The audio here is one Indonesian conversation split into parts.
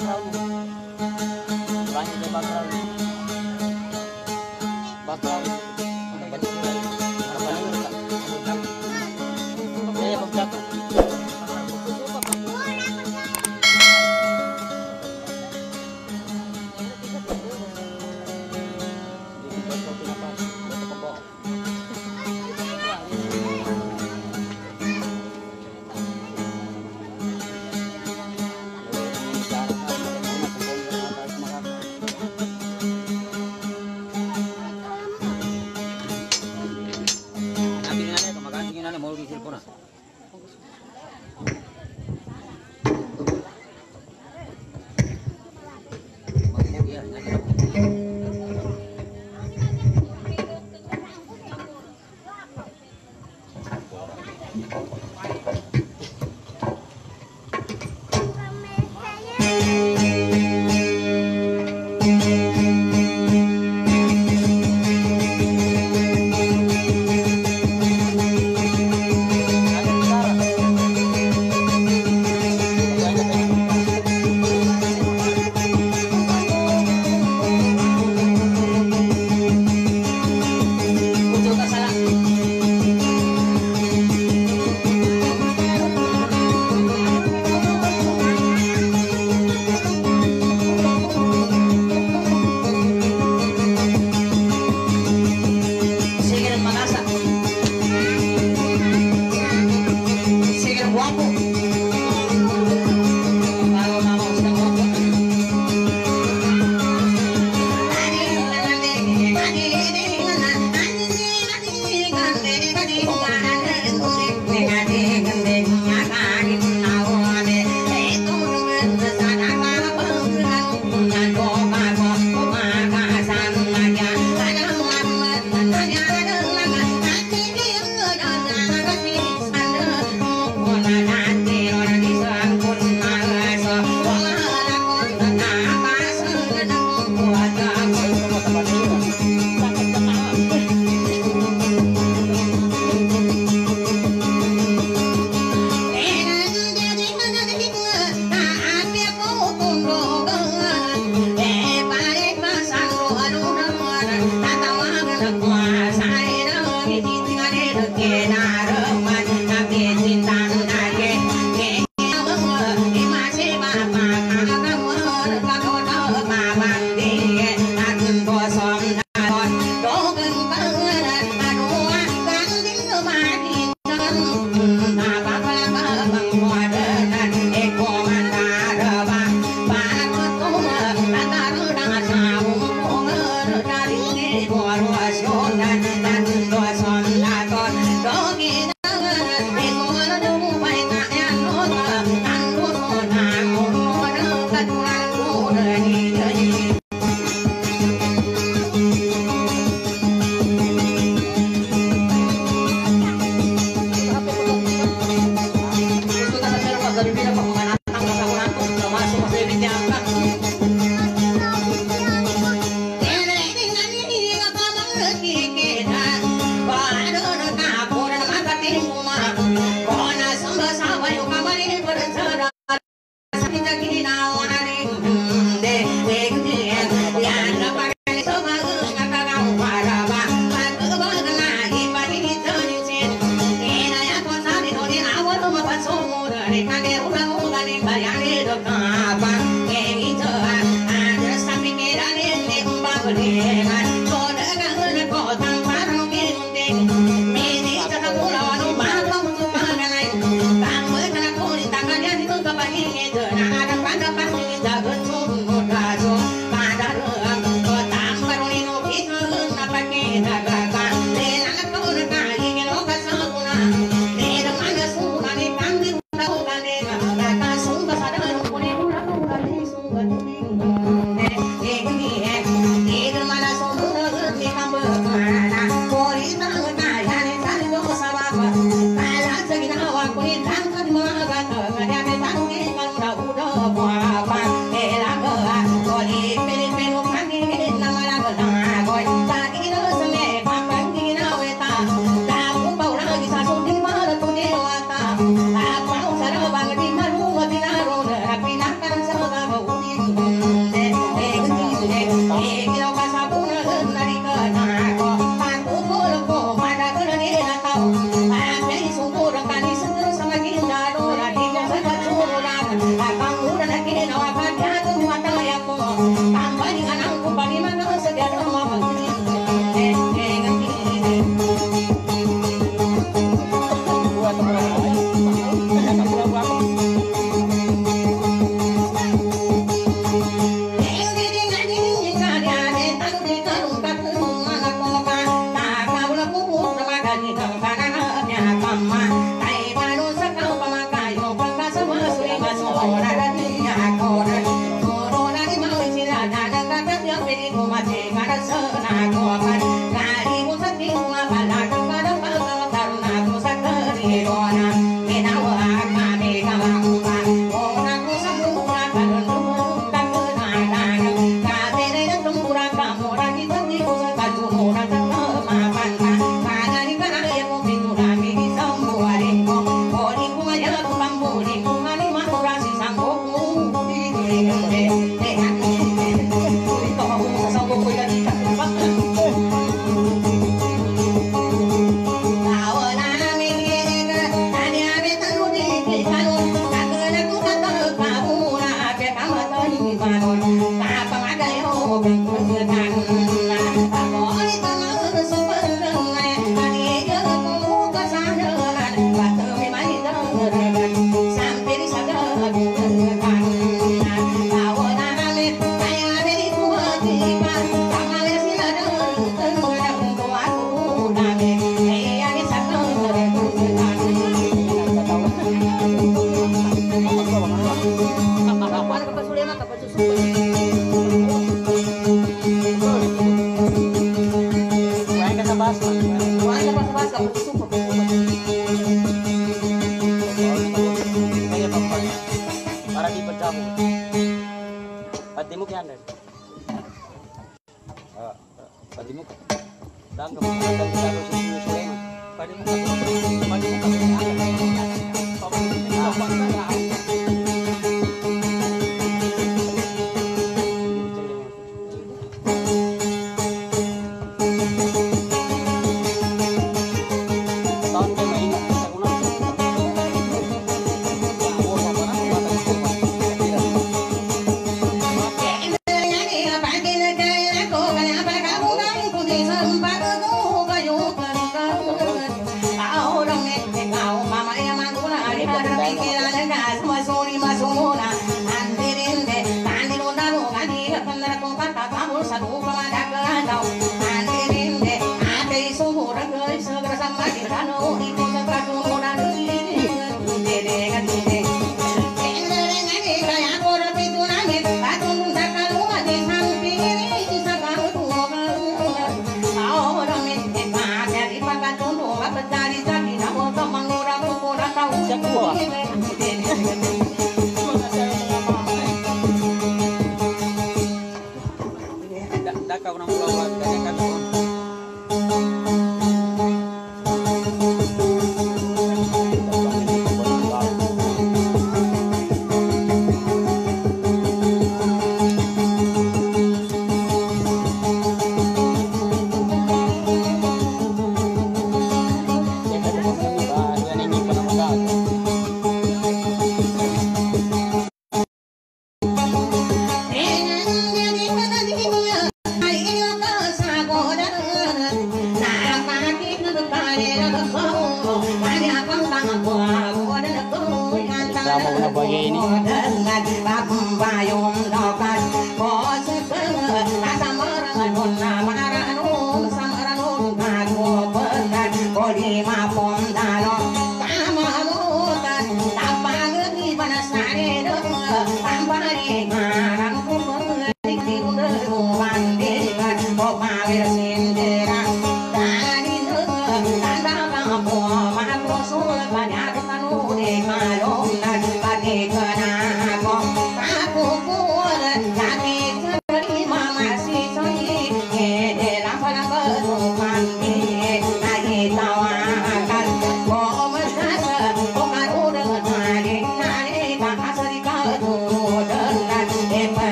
background. Background. Background.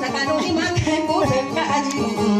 sakanuliman ko pagkaadyo.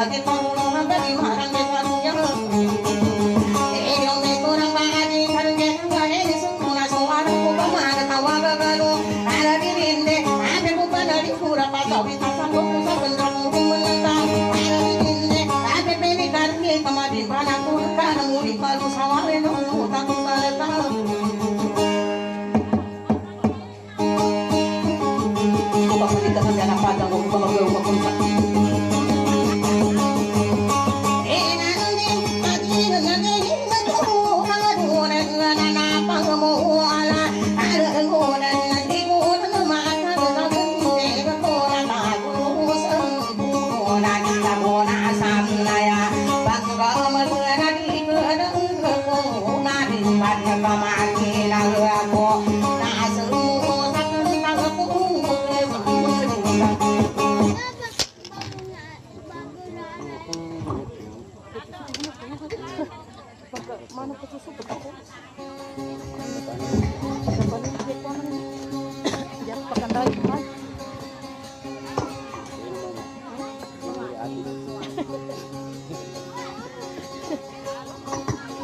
Lagi mong nung nang dali,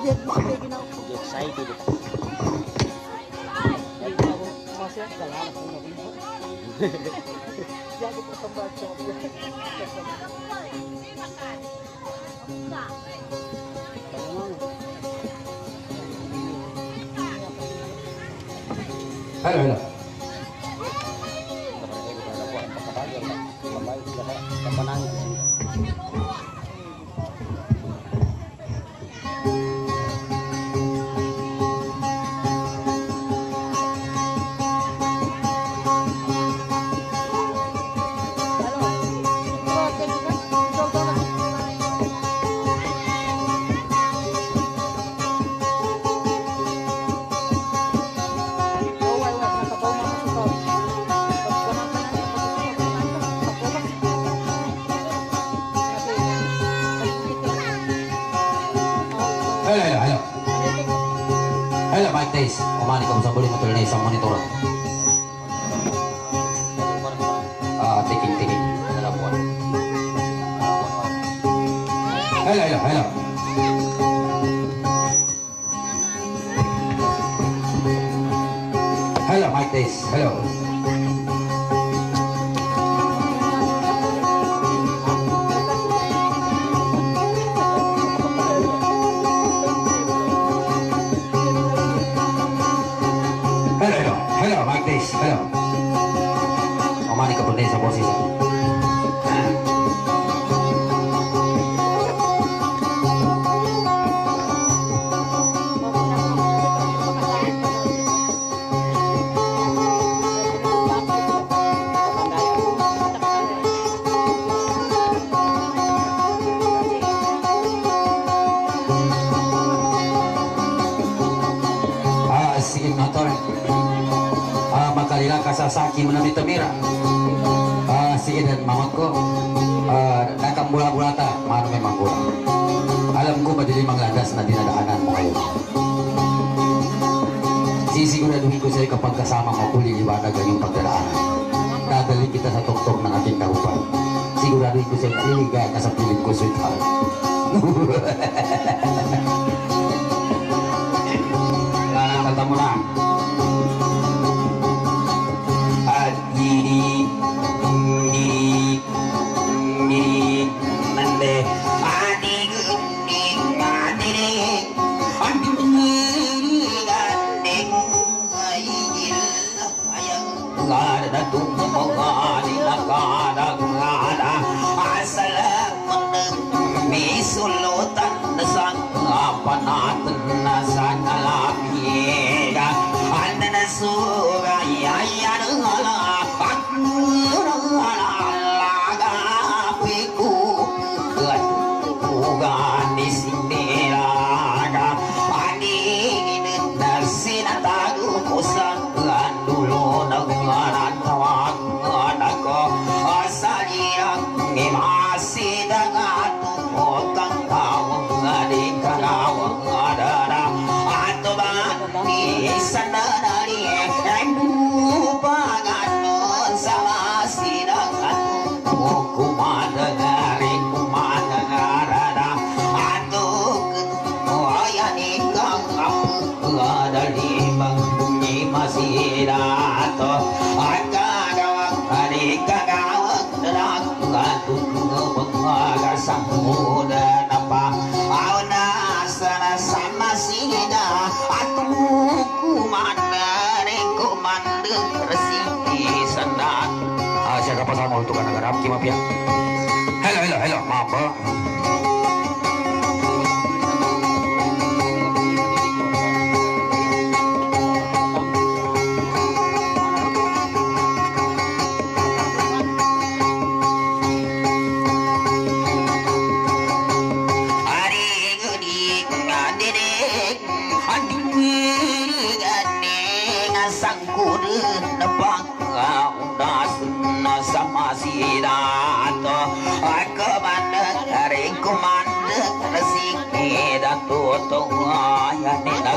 Excited. Halo, halo. Halo, Thank you. 么变？还来来来来，马博。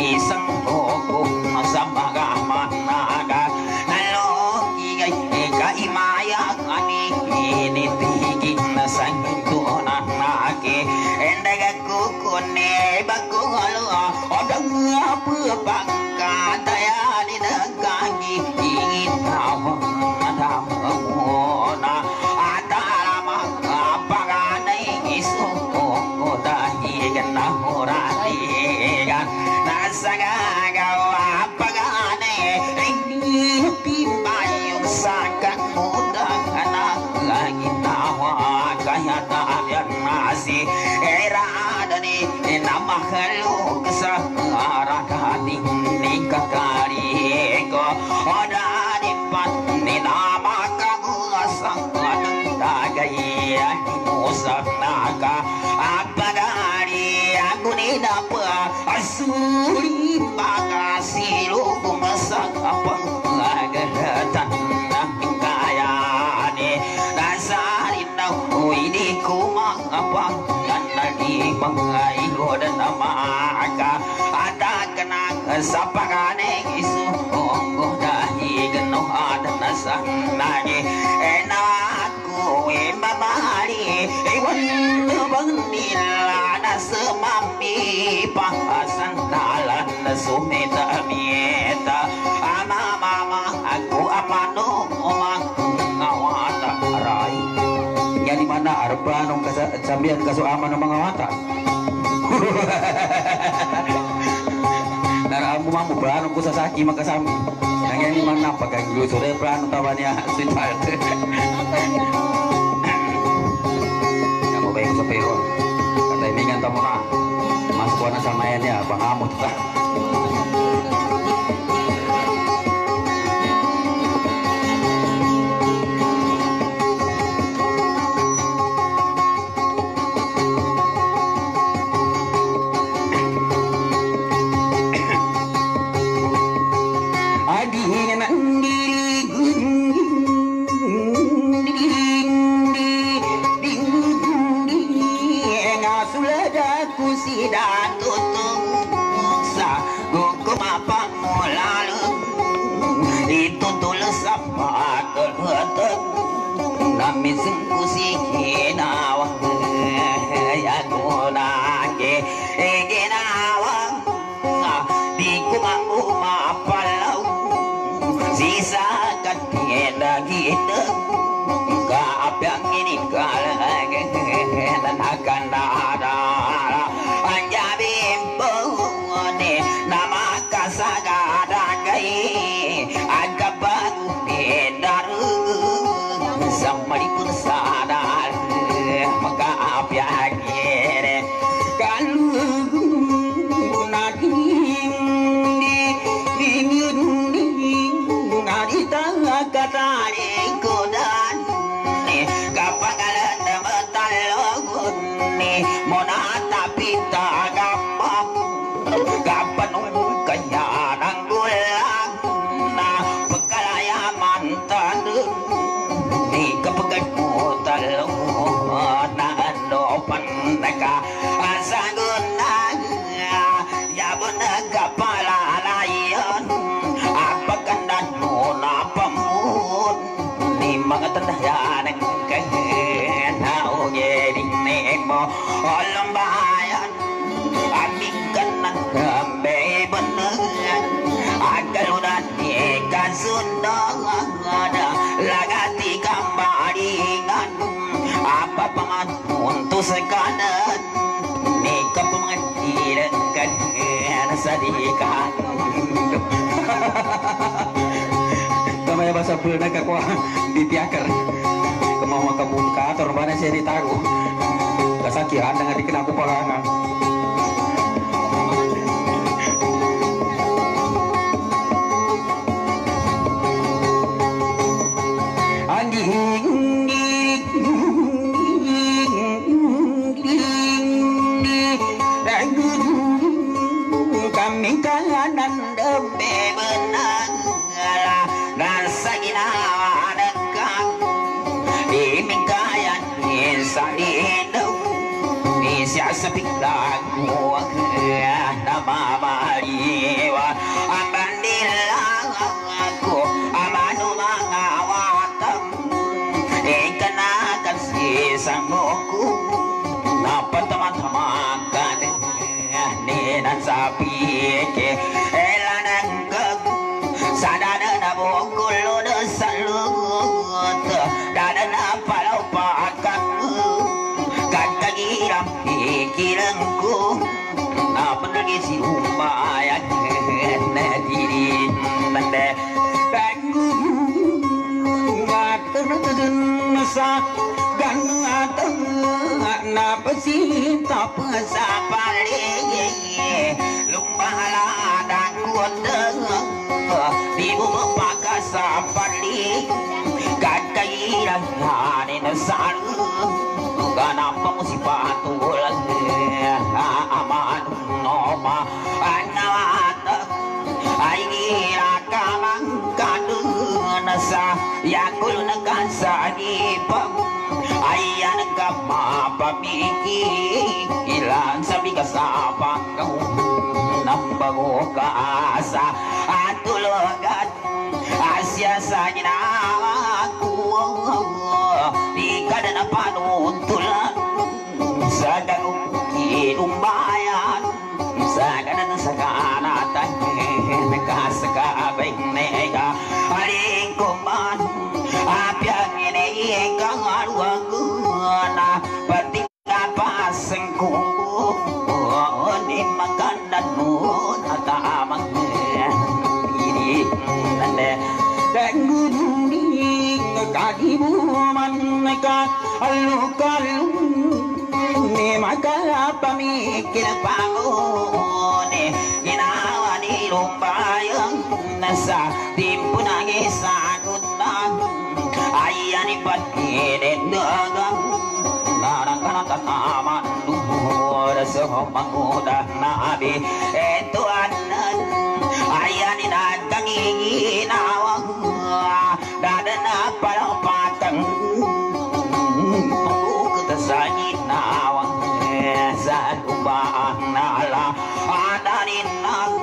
isang koko sa nanali mga ilod na maka at na sa paganing isuong dahil gano'n na sa nani eh na ako eh mamahali Iwan na bang nila na sa mami Pahasan nalan na sumita mieta Ama mama ako amano nung kasa, sambihan kasuaman ng mga mata. Naraan mo mamu plano ko sa saki magkasami. Nangyari di mana pag ang gusto rin plano tawa niya sweetheart. Yang mo ba ko sa pero? Kataimingan ta mo na. Mas kuha na sa mayan niya, pangamot ta. Mo alam bayan aming kanan kambe beneran agalunan ni kasundangan lagati kambaringan apa paman untuk sekanan ni kapaman irengkan sadikan Kamaya basa pul nagkakuha di tiakar. Kemau makabun ka ator mana siya di tago. Kasakihan dengan dikenal kupalangan. sapike elananggeng sadana na bongkolo na salut dadana palau pakang katagiram ikirangku e na pendengi si umayak na diri nande bangu matanatun sa yakul nagkasagipang ayan ka mapamiki ilan sa pangkaw ng bago ka asa at asya sa ginawa ko di ka na napanuntulan sa ganong inumbayan kapasang ko ni makanan mo natamang ini nande Danguning kadibuman ka alukalung ni makapamikil pangone ginawa ni lumbayang nasa timpo ng isagot na ayan ipatinin dagang narang ka natataman luhod sa manguda na abi eto anan ayan inagkanginginawang dadana palapatang pagkukita sa ginawang sa lumbaan na ala adanin ng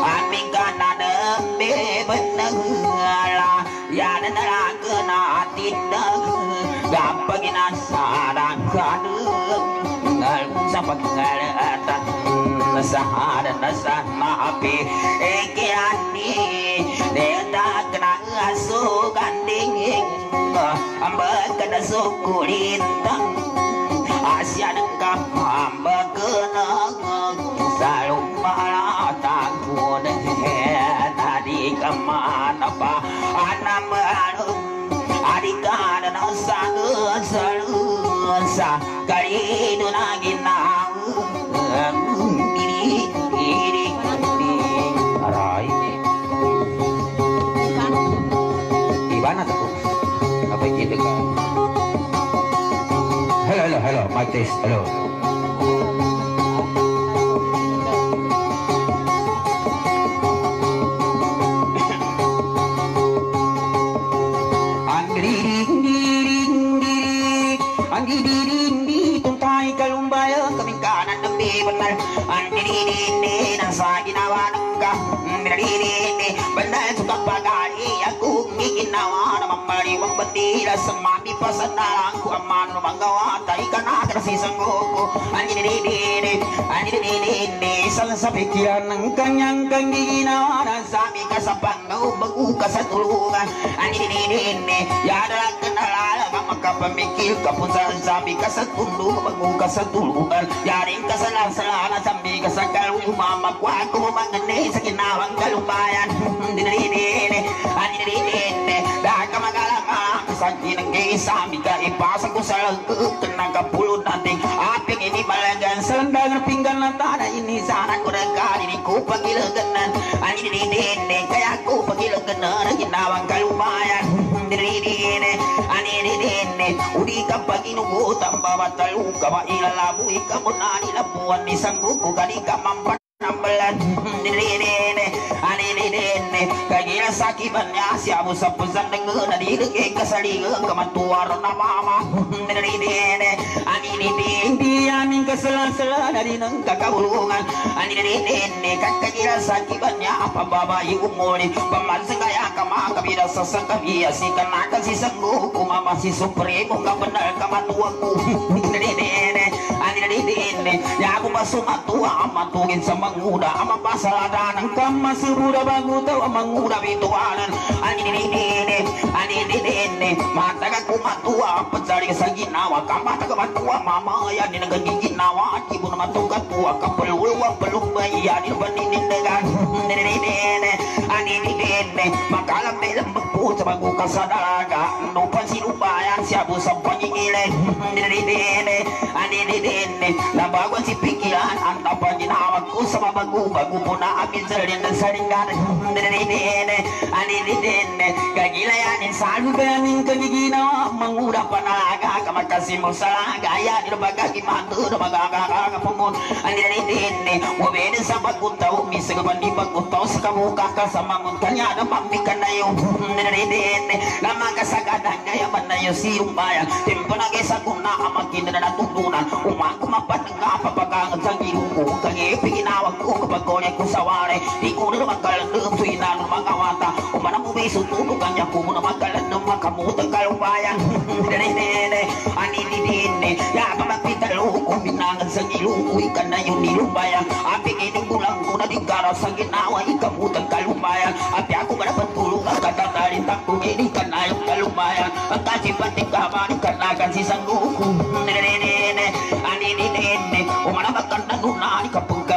aming kananang bebenang ala yan na lang natin ng kapag inasarang kanang sa pagkalatan sa hada na sa maapi e kiyani Deta kena asukan dingin Amba kena sukulintang Asya nengkap amba kena Selalu malata kuda Tadi ke mana pa Anak merung Adik ada nasa Sa Kali itu lagi ginawa ng ka Anggiring benar suka pagari aku ko aman lumagawa tayo ka na kasi sanggo Anggiring Anggiring sa sa pikiran ng kanyang kang ginawa na sabi ka sa pangaw bago ka sa tulungan Anggiring Yadalang kanalala ka makapamikil ka pun sa sabi ka sa tundo bago ka sa tulungan Yaring ka sa lasalana sabi ka sa kaluma magwa ko mangane sa ginawang kalumbayan Dinirini Dinirini Dahil ka magalama sa ginang sabi ka ipasang ko sa lagut Kanang kapulod nating aping ini malagan Sa landagan pinggan ng tanah ini sana ko nagkari ni ko pagilaganan Dinirini kaya ko pagilaganan ginawang kalumbayan Dinirini Dinirini Udi ka pag inugutan bawat taluka mailalabu na nilabuan ni sangguko kani ka mampan Nambalan Dinirini Dinirini Kagila sa kiban niya siya mo sa pusan ng na mama Dinirini Hindi aming kasalan-salan na din ang kakahulungan Dinirini Kagila sa kiban niya pababayi umuli Pamansang kaya ka makabida sa sangkabiya Si si mama si supremo Dinirini Ya ako masumatuwa matugin sa manguda ama pasalada ng kama suruda bago daw ang manguda bituanan aninini aninini mataga kumatuwa pagsari sa ginawa kama taga matuwa mama ya ni nang ginawa at ibo na matugat tuwa kapululwa palumbay ya ni baninindagan aninini aninini makalam may lambag po ku Cebagu kasadalaga Nupan si lupayan Siabu sampai ile Dini dini Ani dini Nabagon si pikiran Antapa ginawaku Sama bagu Bagu puna amin Zalin dan saringan Dini dini Ani dini Kagilayanin Salu ganin kagiginawa Mangura panalaga Kamakasi mo sa Gaya Nilabaga Kimantu Nilabaga Kaka Pumun Ani dini Wabene sa bagutaw Misa kapan di bagutaw Sa kamuka ka sa mangun Kanya na mamikan na yung Dini Lama kasagadan Ngayaman na yung siyong bayan Tempo na kesa kuna Amakin na natutunan Umaku mapanang Papagangan sa giluko Kangipin ginawag ko Kapag konya ko Di ko na magkalandang Tuinan mga wata Umana mo beso Tutugan niya ko Muna magkalandang Makamutang kalubayan Dini Ani dini Ya pamapitalo Kung binangan sa giluko Ikan na yung nilubayan Api ining bulang ko na di kara sa ginawa Ikamutang kalubayan Api ako manapan tulong Ang katatarin takong ini ka na yung kalubayan Ang kasipating kaman Kanagan si sangguko Nene Ani nene Umana magkanda nunay Kapag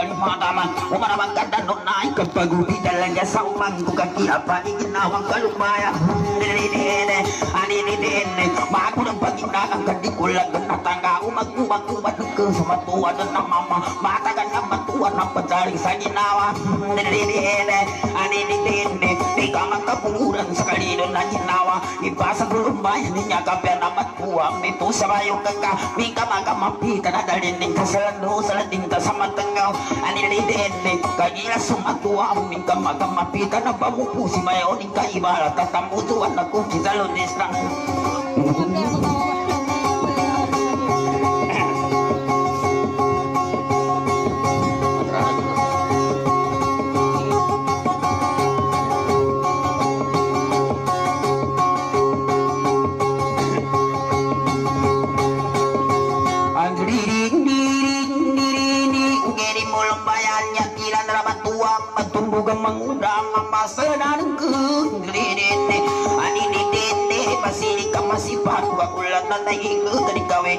kalimadaman Umana magkanda nunay Kapag ubi talaga sa umang. Kung kakilapa ni ginawang kalubayan Nene Ani nene Bago ng paginagang Kadikulag na tanga Umag-umag-umag Ke sa matuwa ng mama Matagan ng matuwa ng padaling sa ginawa Nene Ani nene Di ka magkapulan sa kalino na ginawa Iba sa gulumbayan Niya ka penamat kuwang Nito sa bayong kaka Di ka magamapita na dalining ka sa lando Sa lading ka sa matangaw Ani nene Kagila sumatuwa Aming ka magamapita na bamupo Si mayon ka ibala Tatamutuan na kuki sa Mapasadan ke Dirini Ani di dende Masih ka masih Gua ulat na nahingu Kadi kawe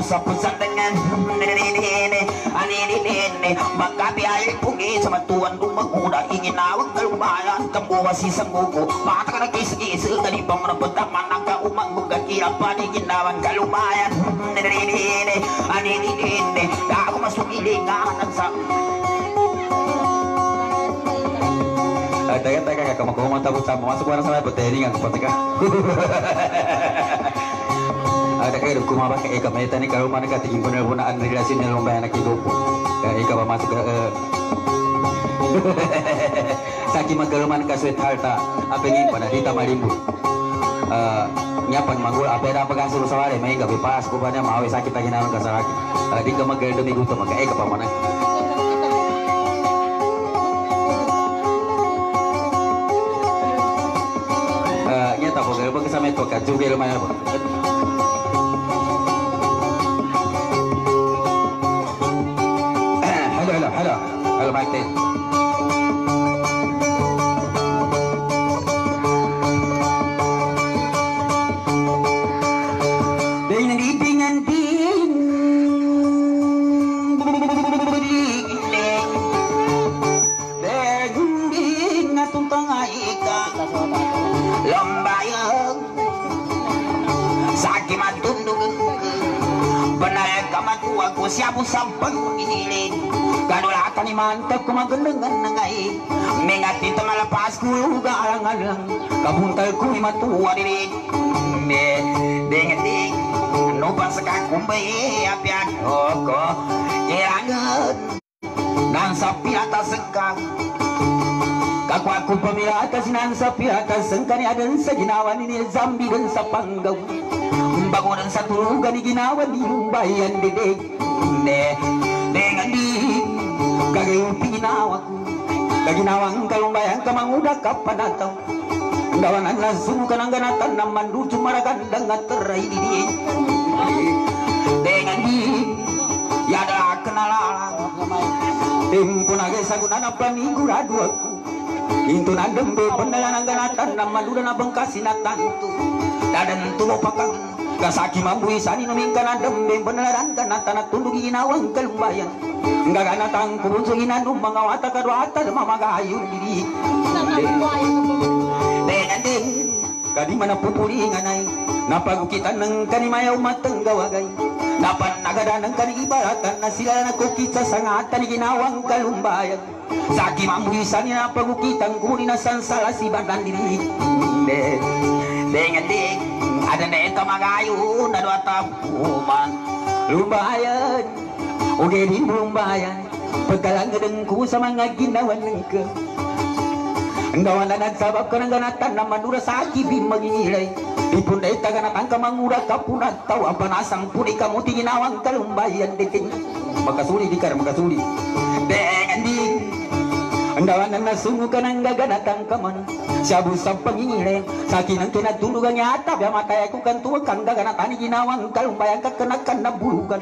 sa Magabi ay rumah kuda Ingin kis-kis kaumang Bugaki ang paniginawan kalubayan Nirini Aninini Ako masumilinganan sa Teka, teka, kaka, magkumang tapos sa masuk ko na sa may puteri nga kapatid ka. Ada kayo kumaba ka ika may tani karo man ka tingin ko na po na ang relasyon ng lumbay na kigo po. Kaya ika pa masuk ka eh. Saki magaluman ka sweetheart ta. Apengin pa na dita Eh nyapan manggul apa sa wale may gabi pas ko mawi sakit lagi nanon ka sa akin. Eh, Di ka magaldo mi gusto maka ika pa man. Eh nyata po galo pag sa meto ka juga lumayan po. Halo, halo, halo. Halo, Mike Tate. Kamatua ko siya po sampag paginilin Kanulatan ni mantap kumagandangan na ngay Mengati malapas ko alang-alang. Kabuntal ko matuwa din Me Dengan ding Ano ba sa kakumbay Apian Oko Irangan Dan sa pirata sengkang. Kakwa ko pamiratas nan sa pirata sengkang. Adan sa ginawa ni Zambi dan sa panggaw Bangunan sa tulugan ni ginawa ni bayan didig Ne Dengan di Kagayong pinawa ko Kaginawang kalumbayan kamanguda kapanataw Dawanan na sukan ang ganatan na manducho maragandang at teray di di Dengan di Yada Tempo na gay sagunan ang panigurado ako Into na dambe panalan ang ganatan na maluda na bangkasin at tanto Dadan tulo pa kang kasaki mambui sani numingkan dembe beneran kana tanah tunduk ginawang kalumbayan enggak kana tang kubunso ginanum mangawata kadwa atar mamagayun diri. Dengan ding kadi mana pupuli nganai. Napagukitan ng kanimayaw matang gawagay napan nagada ng kani ibaratan na sila na kukita sa ngatan ginawang kalumbayan. Saki mambuisan ni napagukitan kuni na sansala si badan diri. De dengan ding ada na tapuman lumbayan oge di lumbayan pagkalang ku sa mga ginawan ng ka Ngawan na nagsabab ka ng ganatan na manura sa akibim magingilay Ipon na itaganatan ka mangura ka punat tau Apa nasang puni ka mo tiginawang kalumbayan diting Makasuli di kar makasuli di Andawan na nasungo ka ng gaganatan ka man Sabu sa pangingilay Sa kinang kinatulugan niya atab Ya matay ako kan tuwag kang gaganatan Ginawang kalumbayan ka kanakan na bulugan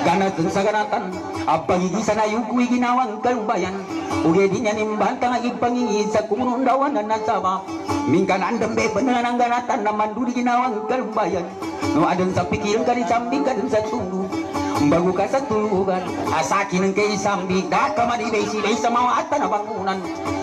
Ganatan sa ganatan Apa gigisan na yung kuwi ginawang kalumbayan Uge di nyanim bantang agi pangingin sa kumunong dawan na nasama Mingkan andam be beneran ang ganatan na manduri ginawang kalumbayan No adon sa pikiran ka di sambing Bago ka sa tulugan Asaki ng kay sambi Daka manibay silay sa mga bangunan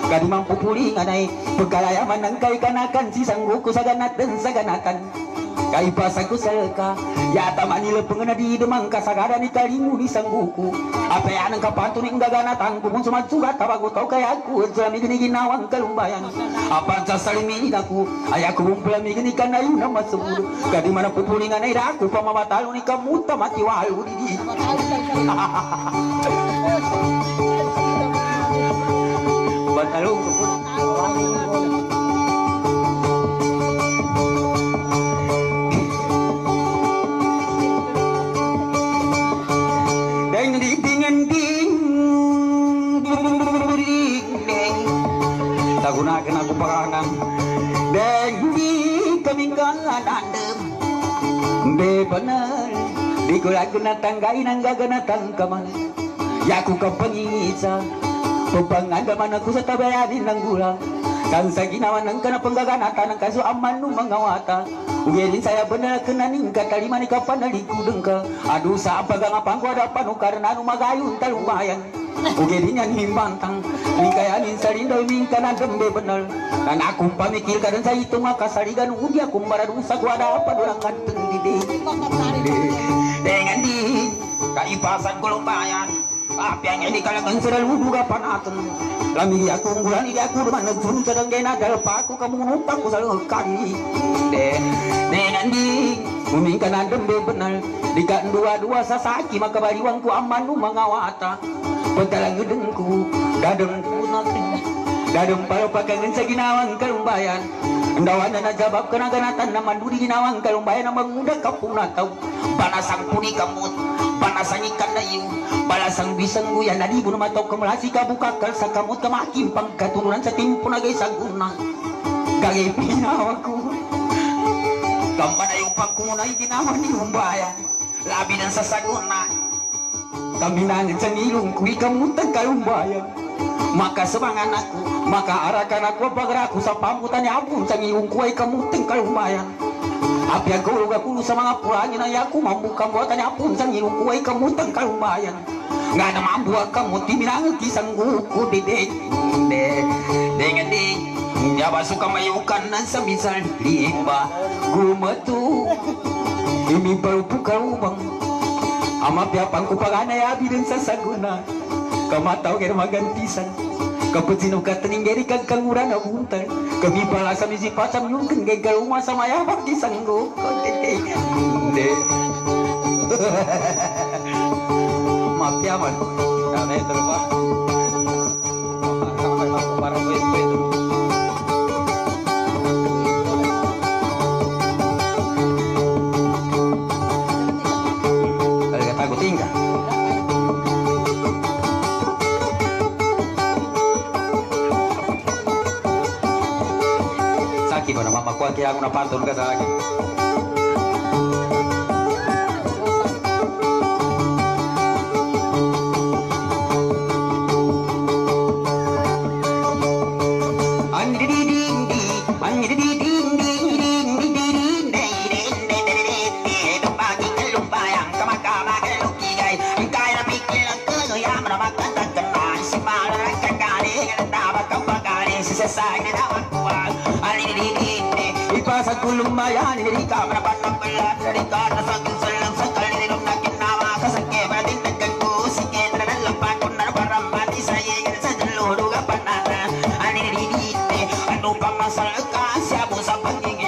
Kadi mang pupulingan ay Pagkalayaman ng kay kanakan Si sangguko sa ganatan sa ganatan Kay pasaku selka Yata manila pengena di demang kasagara ni kalimu di sangguku. Apa yang ang kapanto ni gagana tangku sumat sugat tabago tau kaya aku. Selami gini ginawang kalumbayan. Apa sa salimini aku Ayaku bumpulami gini kanayu na masumulu Kadi mana pupulingan ay daku Pamamatalo ni kamu tamati walu di di kaming kaladandem Be benar Di kulakan na tanggain ang gaganatan kaman Yaku ka pangingisa Pagpangagaman ako sa tabayanin ng gulang Kang sa ginawa ng kana panggaganatan ng kaso aman nung mga wata Ugelin saya benar kenaning katalima ni kapan nalikudeng ka Aduh sa pagang apang ko ada panu karena nu magayun talumayan Ugelin yan himbantang Lingkayanin sa rindoy mingkanan dembe benar Dan aku pamikir ka dan sa ito nga kasaligan Udi aku maradung sa kuada apa dorang kanteng didi Dengan di kaipasan kolombayan Tapi yang ini kalangan selalu duga panatan Lami aku unggulan ini aku rumah negeri Kadang gena dalpa aku kamu numpang ku selalu kali. Dengan di Umingkan adem be benar Dika dua-dua sasaki maka bariwang ku amanu mangawata Padalang gedengku Dadengku nakin Dadeng palo pakangan sa ginawang kalumbayan. Najabab ka na ganatan na manduri ginawang kalumbayan. Na manguda ka punataw Panasang puni kamot Panasang ikan na iyo Balasang bisang guyan na di mo namataw kamalasi ka bukakal sa kamot kamakim Pagkatununan sa timpo na gay saguna. Gagay pinawa ko Kampa na yung pagkumunay ginawa ni Humbayan Labi ng sasaguna Kami nangit sa nilong kuwi kamutan kalumbayan Maka semangan aku Maka arakan aku pagar aku sa pamutan ni abun sa ngiyong kuway kamutan kalumbayan Api ang kulog ako sa mga pulangin ay ako mambuka buatan ni abun sa ngiyong kuway kamutan kalumbayan Nga na mambuka kamu timinangat isang guko dede Dengan di Nyaba suka mayukan na sa misal limba Gumatu Imi baru buka rumang Ama piapang ko panganay abi din sa saguna Kamataw kaya magantisan Kapag ka taninggeri kag kanguran na buntan Kami pala sa misipasam yung kang gagaluma sa mayabang kisanggo Kontete Hindi Mapiaman Kaya ito ba? Parang pwede Talaga que haga una parte, nunca sabe que... Sa akin na daw ang kuwag Alin-alin-alin ding di ding di di ding di ding di ding di sesay na naman Alililinde Ipasa kulumbayan Hindi ka manapan ng balat Hindi ka nasagin sa lang sa kalinilong na kinawa Kasangke batin nagkago Sige na nalapan Kung naraparamban Isayay sa daluro ka panana Alililinde Ano pa masalaka Siya mo sa pangingili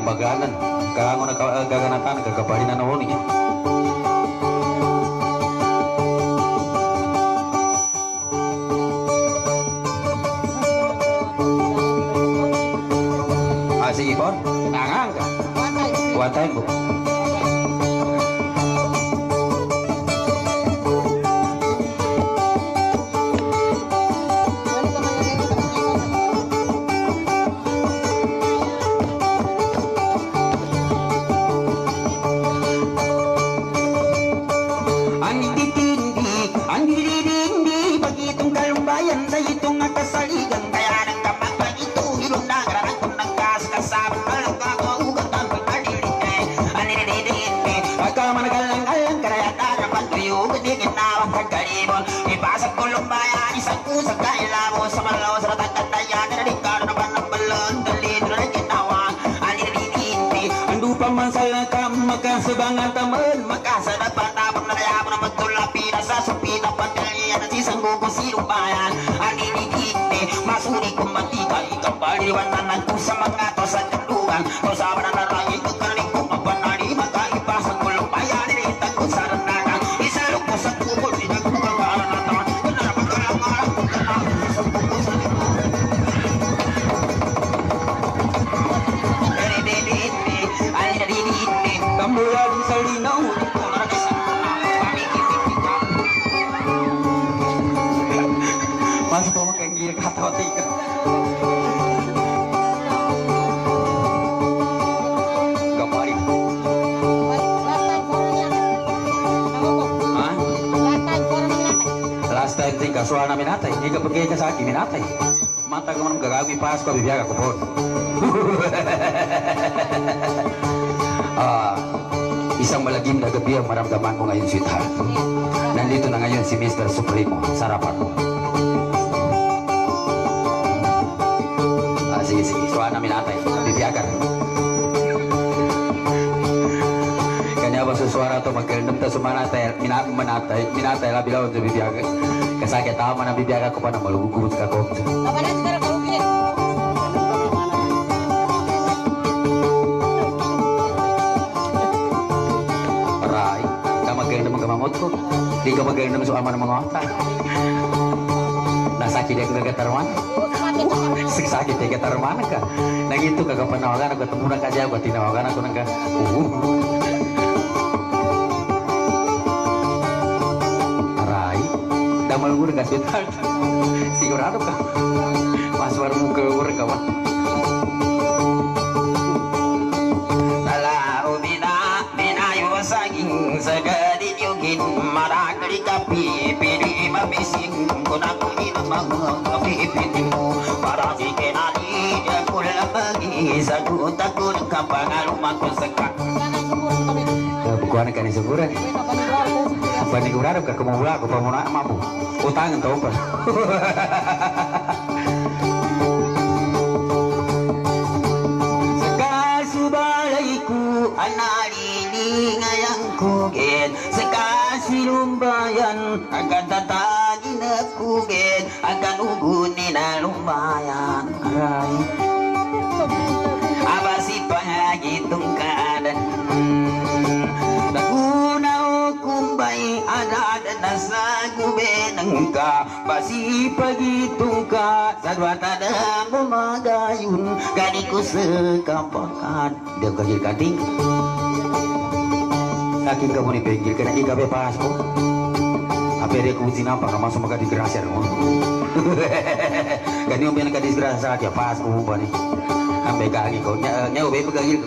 Baganan. Karango na ka- gaganatan ka gabari na nauni. Ah, sige po. Tangang ka. One time Magkasabangan taman Magkasarap patapang na kaya mo na magtulapi na sa supita Pagkaliya na sisang gugusilong bayan Ang dinigiti Masuri kong matika Ikaw paliwan na Ka man gagawin pas ko, bibiyaga ko po. Ah, isang malagim na gabi ang maramdaman ko ngayon, sweetheart. Nandito na ngayon si Mr. Supremo, sarapan mo. Ah, magkaldam ta sumanatay minat manatay minatay labi lawan sa bibiyaga kasakit tama na bibiyaga ko pa na malugugot ka ko Aray, ka magkaldam ang gamamot ko di ka magkaldam sa ama ng mga otak nasakit ako nagatarman Siksakit ay katarman ka Nagito ka kapanawagan ako Tumunan ka dyan ako Tinawagan ako nang ka Uh Damal mo ka sweetheart Sigurado ka Maswar mo ka ura ka ba Nalaro bina, binayo saging sagadin yugin Marakali kapi, pili mabising Kuna kunin ang mga kapipitin mo Para di kinali, ako lang magi Sagot ako ng kapangaluman ko sa kak Bukuan ka ni seguran Panigurado ka kumula ko pamuna mamu Utangan to pa Sekasubalaiku analilingayan kugin Sekasilumbayan akan na kugin Akan ugunin na lumbayan Aray ada-ada na sa gubenang ka Basi pagitong ka Sa duwata na bumagayun Gani ko sa kampakan Dia kagil kating ngakin kamu ni pinggir kena ika bebas ko. Apa dia kunci nampak kamu maka digerasir mo. Kani yung pinaka disgrasya kaya pas ko mo ba ni. Ambe gagi ko nya nya ube pagagil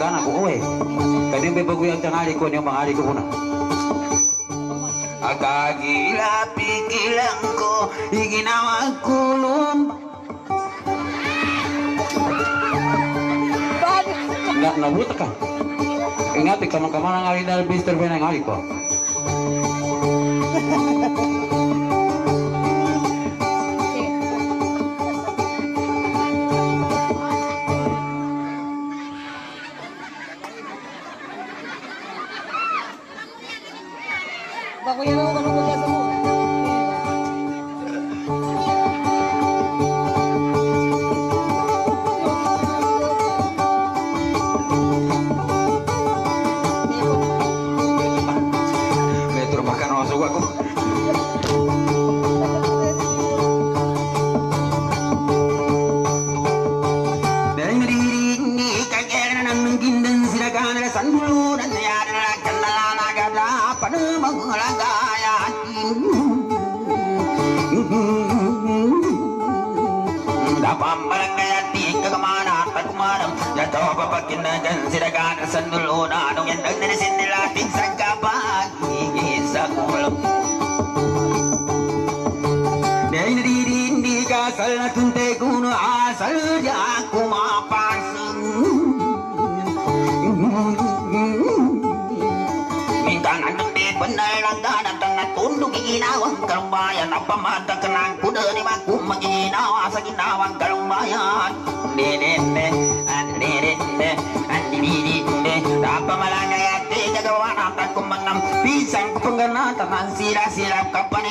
pagkana ko uwi. Kani may bago yung tangali ko niyo mangali ko muna. Agagila pikilan ko Iginawa kulong Na nabuta ka. Ingat ka man kamana ngali dal Mr. Ben ang ngali ko.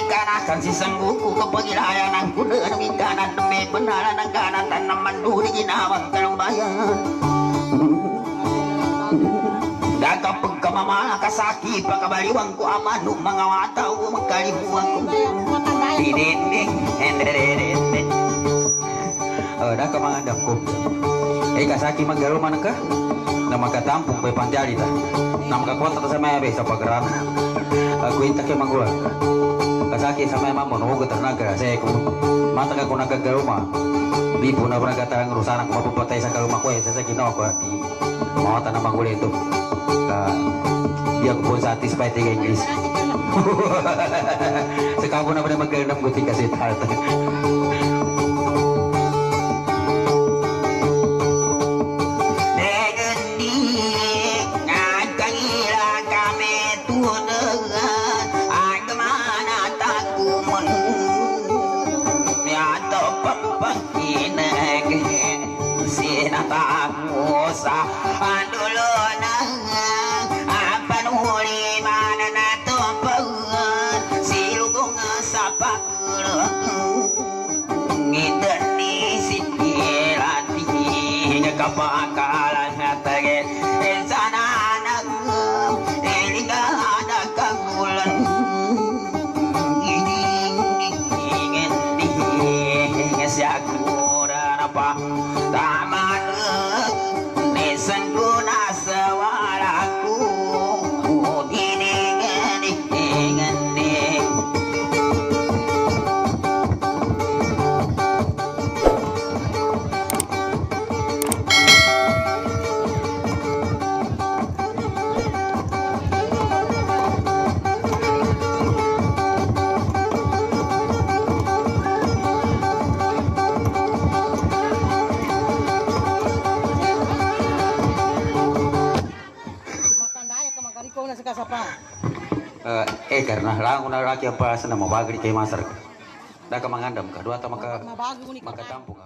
Kapanikanakan Si sangguko kapag ilaya ng kuda ng ikanan Dumi benaran ng ganatan naman duri ginawang kalumbayan Daga pagkamamala kasaki Pagkabaliwang ko ama Nung mga wataw Magkalibuan ko Didinding Hendredende Eh, dah ka mangandam ko. Eh, kasaki maggaluman ka. Na magkatampong kay panjali ta. Na makakwanta ta sa may abe sa pagran. Aku inta kay magua. Kasaki sa may mamon hugo ternaga. Saya mata ka ko nagagaluma. Di po na panagatang rusana ko mapupatay sa kaluma ko eh. Sa kinawa ko di mawata na manguli ito. Ka di ako po satisfied kay English. sa kabo na pa na maggalam guti kasi. Karena lang una laki apa? Sana mau bagri kay masar. Dah ka mangandam ka dua ta maka maka ma-